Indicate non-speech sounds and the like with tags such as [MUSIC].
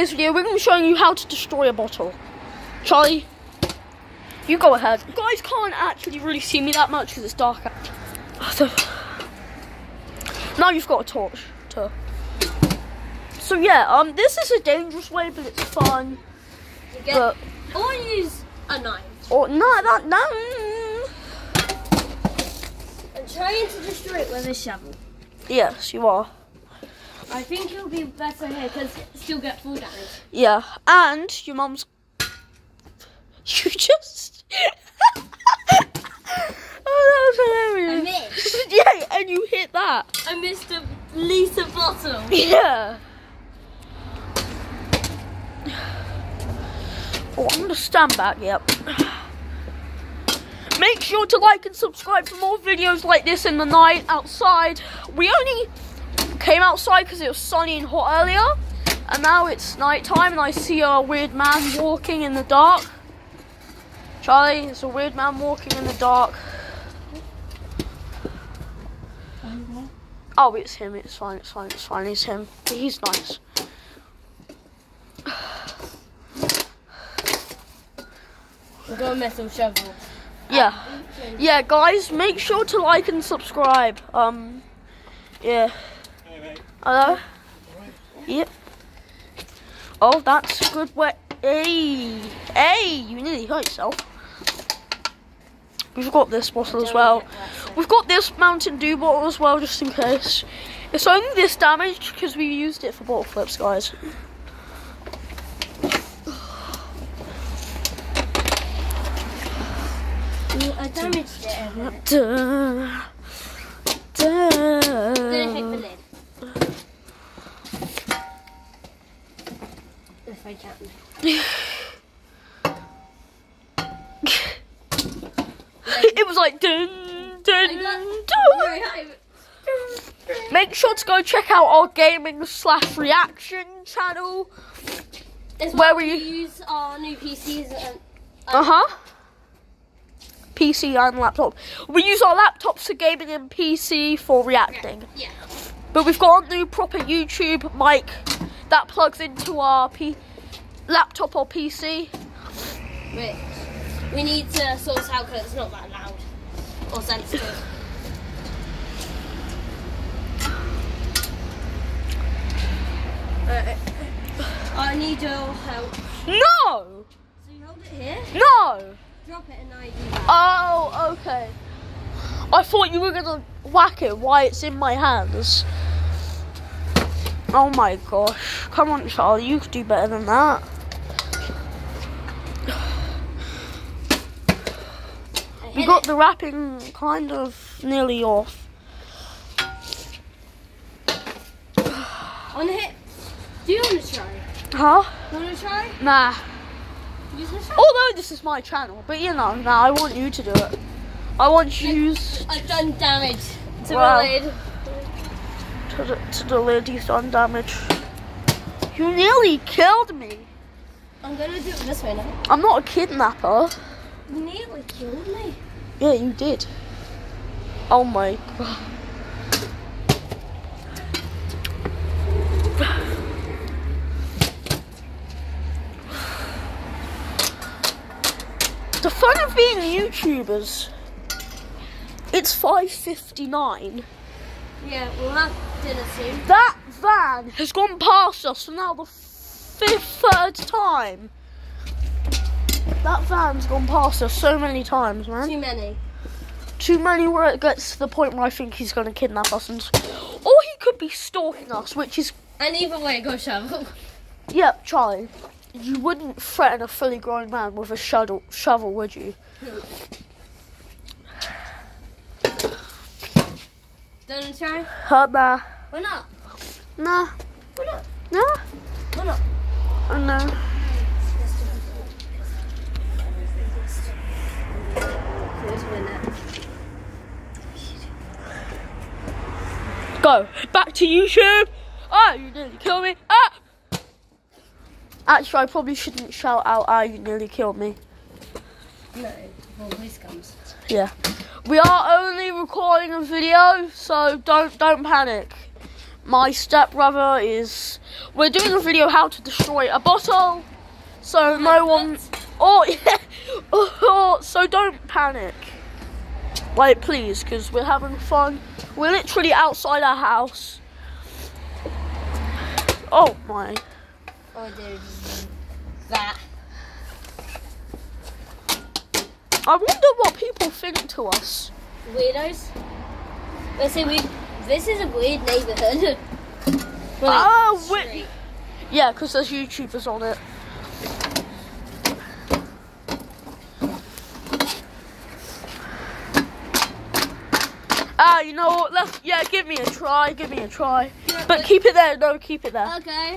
this video, we're going to be showing you how to destroy a bottle. Charlie, you go ahead. You guys can't actually really see me that much because it's dark. So, now you've got a torch. To. So yeah, um, this is a dangerous way, but it's fun. You get, But or use a knife. or no, that no. And trying to destroy it with a shovel. Yes, you are. I think it'll be better here because still get full damage. Yeah, and your mum's. [LAUGHS] You just. [LAUGHS] oh, that was hilarious. I missed. [LAUGHS] yeah, and you hit that. I missed a Lisa bottle. Yeah. Oh, I'm gonna stand back. Yep. Make sure to like and subscribe for more videos like this in the night outside. We only came outside because it was sunny and hot earlier, and now it's night time, and I see a weird man walking in the dark. Charlie, it's a weird man walking in the dark. Oh, it's him. It's fine. It's fine. It's fine. It's him. He's nice. We've got a metal shovel. Yeah. Yeah, guys, make sure to like and subscribe. Um, yeah. Hello? Yep. Oh, that's a good way. Hey, hey, you nearly hurt yourself. We've got this bottle as well. We've got this Mountain Dew bottle as well, just in case. It's only this damage because we used it for bottle flips, guys. I damaged it. haven't I? Duh, duh. Gonna hit the lid. If I can. [LAUGHS] it was like dun dun dun. Make sure to go check out our gaming slash reaction channel. That's Where were we use our new PCs and Uh huh. PC and laptop. We use our laptops for gaming and PC for reacting. yeah. But we've got a new proper YouTube mic that plugs into our P- laptop or PC. Which we need to sort this out because it's not that loud or sensitive. Alright. I need your help. No! So you hold it here, No! drop it, and I do that. Oh, okay. I thought you were gonna whack it while it's in my hands. Oh my gosh. Come on, Charlie, you could do better than that. You got it. the wrapping kind of nearly off. on the hit. Do you want to try? Huh? You want to try? Nah. You want to try? Although this is my channel, but you know, nah, I want you to do it. I want you I've done damage to Wow. the lid. To the, to the lid, he's done damage. You nearly killed me. I'm gonna do it this way now. I'm not a kidnapper. You nearly killed me. Yeah, you did. Oh my god. The fun of being YouTubers. It's 5.59. Yeah, we'll have dinner soon. That van has gone past us for now the fifth, third time. That van's gone past us so many times, man. Too many. too many where it gets to the point where I think he's going to kidnap us, and or he could be stalking us, which is And either way, go shovel. Yep, Charlie. You wouldn't threaten a fully grown man with a shovel, shovel, would you? Don't wanna try? Nah, Why not? nah, Why not? nah, Why not? uh, no. Go back to YouTube. Ah, you nearly killed me. Ah. Actually, I probably shouldn't shout out. Ah, you nearly killed me. No, well, this comes. Yeah. We are only recording a video, so don't don't panic. my stepbrother is. We're doing a video how to destroy a bottle, so no one. Oh [LAUGHS] yeah. Oh, so don't panic. Like please, because we're having fun. We're literally outside our house. Oh my. Oh, dude. That. I wonder what people think to us. Weirdos. Let's say we. This is a weird neighborhood. [LAUGHS] We're like Ah, we- Yeah, because there's YouTubers on it. Ah, you know what? Let's yeah, give me a try. Give me a try. But keep it there. No, keep it there. Okay.